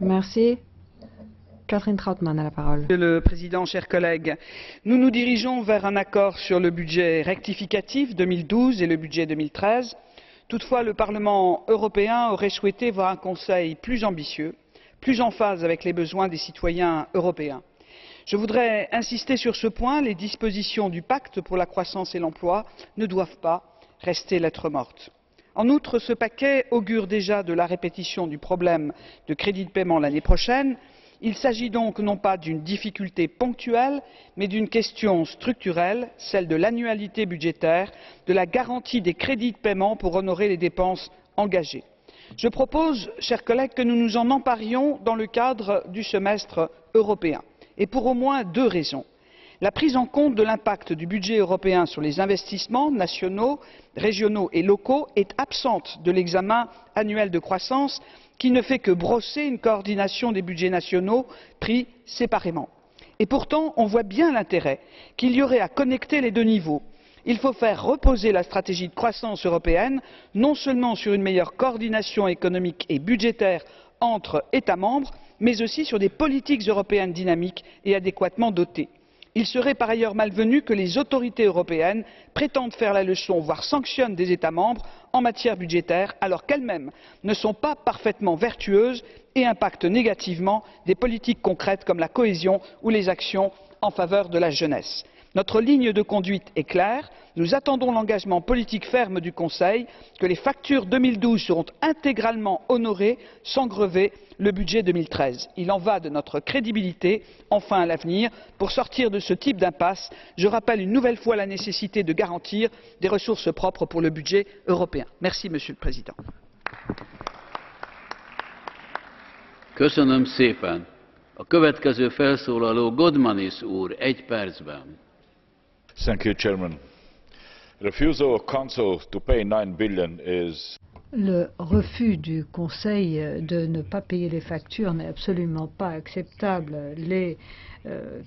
Merci. Catherine Trautmann a la parole. Monsieur le Président, chers collègues, nous nous dirigeons vers un accord sur le budget rectificatif 2012 et le budget 2013. Toutefois, le Parlement européen aurait souhaité voir un Conseil plus ambitieux, plus en phase avec les besoins des citoyens européens. Je voudrais insister sur ce point les dispositions du pacte pour la croissance et l'emploi ne doivent pas rester lettre morte. En outre, ce paquet augure déjà de la répétition du problème de crédit de paiement l'année prochaine. Il s'agit donc non pas d'une difficulté ponctuelle mais d'une question structurelle celle de l'annualité budgétaire de la garantie des crédits de paiement pour honorer les dépenses engagées. je propose chers collègues que nous nous en emparions dans le cadre du semestre européen. Et pour au moins deux raisons la prise en compte de l'impact du budget européen sur les investissements nationaux régionaux et locaux est absente de l'examen annuel de croissance qui ne fait que brosser une coordination des budgets nationaux pris séparément. et pourtant on voit bien l'intérêt qu'il y aurait à connecter les deux niveaux. il faut faire reposer la stratégie de croissance européenne non seulement sur une meilleure coordination économique et budgétaire entre états membres mais aussi sur des politiques européennes dynamiques et adéquatement dotées il serait par ailleurs malvenu que les autorités européennes prétendent faire la leçon voire sanctionnent des états membres en matière budgétaire alors qu'elles mêmes ne sont pas parfaitement vertueuses et impactent négativement des politiques concrètes comme la cohésion ou les actions en faveur de la jeunesse notre ligne de conduite est claire nous attendons l'engagement politique ferme du conseil que les factures deux mille douze seront intégralement honorées sans grever le budget. deux mille treize il en va de notre crédibilité enfin à l'avenir. pour sortir de ce type d'impasse je rappelle une nouvelle fois la nécessité de garantir des ressources propres pour le budget européen. merci monsieur le président. Köszönöm szépen. A következő felszólaló Godmanis úr, egy percben. Thank you, Chairman. Refusal of Council to pay 9 billion is le refus du Conseil de ne pas payer les factures n'est absolument pas acceptable. Les euh,